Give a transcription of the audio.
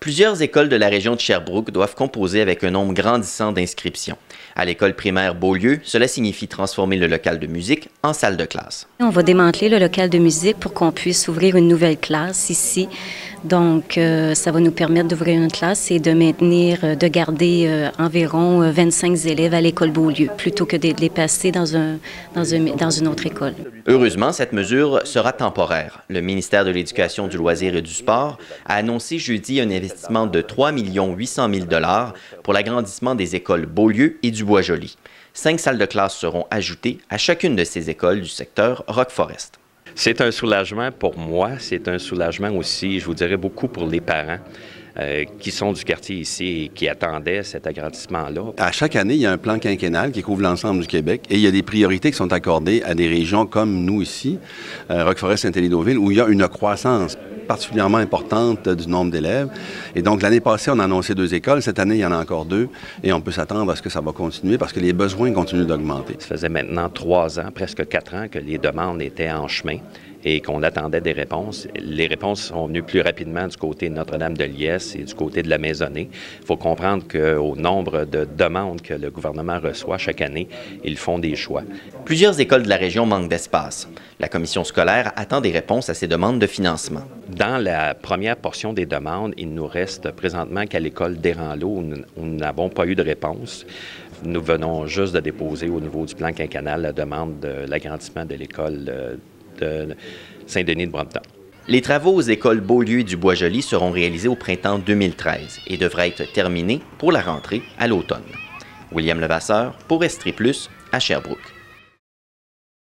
Plusieurs écoles de la région de Sherbrooke doivent composer avec un nombre grandissant d'inscriptions. À l'école primaire Beaulieu, cela signifie transformer le local de musique en salle de classe. On va démanteler le local de musique pour qu'on puisse ouvrir une nouvelle classe ici. Donc, euh, ça va nous permettre d'ouvrir une classe et de maintenir, euh, de garder euh, environ 25 élèves à l'école Beaulieu, plutôt que de les passer dans, un, dans, un, dans une autre école. Heureusement, cette mesure sera temporaire. Le ministère de l'Éducation, du Loisir et du Sport a annoncé jeudi un investissement de 3 800 000 pour l'agrandissement des écoles Beaulieu et du Bois-Joli. Cinq salles de classe seront ajoutées à chacune de ces écoles du secteur Rock-Forest. C'est un soulagement pour moi, c'est un soulagement aussi, je vous dirais, beaucoup pour les parents. Euh, qui sont du quartier ici et qui attendaient cet agrandissement-là. À chaque année, il y a un plan quinquennal qui couvre l'ensemble du Québec et il y a des priorités qui sont accordées à des régions comme nous ici, euh, Roqueforest, Saint-Élie-Deauville, où il y a une croissance particulièrement importante du nombre d'élèves. Et donc, l'année passée, on a annoncé deux écoles. Cette année, il y en a encore deux. Et on peut s'attendre à ce que ça va continuer parce que les besoins continuent d'augmenter. Ça faisait maintenant trois ans, presque quatre ans, que les demandes étaient en chemin et qu'on attendait des réponses. Les réponses sont venues plus rapidement du côté de Notre-Dame-de-Liesse et du côté de la Maisonnée. Il faut comprendre qu'au nombre de demandes que le gouvernement reçoit chaque année, ils font des choix. Plusieurs écoles de la région manquent d'espace. La commission scolaire attend des réponses à ces demandes de financement. Dans la première portion des demandes, il nous reste présentement qu'à l'école d'Eranlo où nous n'avons pas eu de réponse. Nous venons juste de déposer au niveau du plan quinquennal la demande de l'agrandissement de l'école euh, de Saint-Denis de Brompton. Les travaux aux écoles Beaulieu et du Bois-Joli seront réalisés au printemps 2013 et devraient être terminés pour la rentrée à l'automne. William Levasseur pour Estrie Plus à Sherbrooke.